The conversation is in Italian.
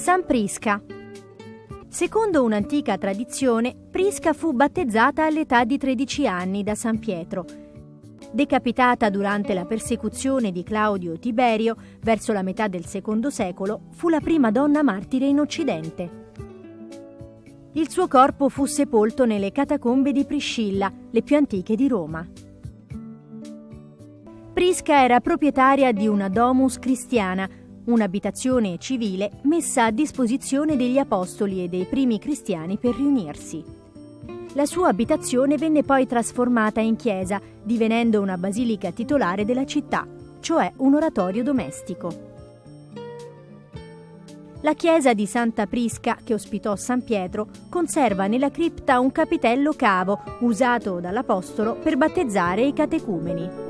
San Prisca. Secondo un'antica tradizione, Prisca fu battezzata all'età di 13 anni da San Pietro. Decapitata durante la persecuzione di Claudio Tiberio verso la metà del secondo secolo, fu la prima donna martire in Occidente. Il suo corpo fu sepolto nelle catacombe di Priscilla, le più antiche di Roma. Prisca era proprietaria di una domus cristiana, un'abitazione civile messa a disposizione degli apostoli e dei primi cristiani per riunirsi. La sua abitazione venne poi trasformata in chiesa, divenendo una basilica titolare della città, cioè un oratorio domestico. La chiesa di Santa Prisca, che ospitò San Pietro, conserva nella cripta un capitello cavo usato dall'Apostolo per battezzare i catecumeni.